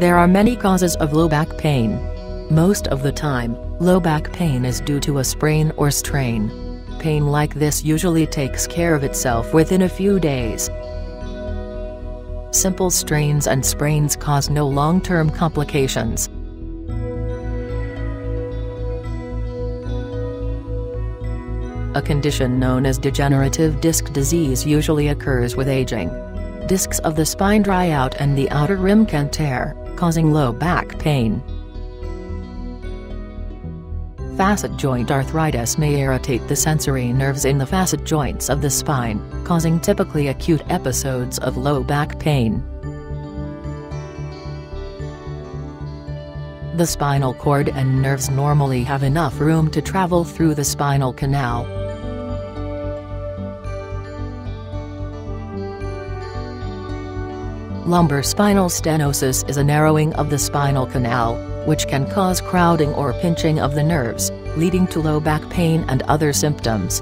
There are many causes of low back pain. Most of the time, low back pain is due to a sprain or strain. Pain like this usually takes care of itself within a few days. Simple strains and sprains cause no long-term complications. A condition known as degenerative disc disease usually occurs with aging. Discs of the spine dry out and the outer rim can tear, causing low back pain. Facet joint arthritis may irritate the sensory nerves in the facet joints of the spine, causing typically acute episodes of low back pain. The spinal cord and nerves normally have enough room to travel through the spinal canal. Lumbar spinal stenosis is a narrowing of the spinal canal, which can cause crowding or pinching of the nerves, leading to low back pain and other symptoms.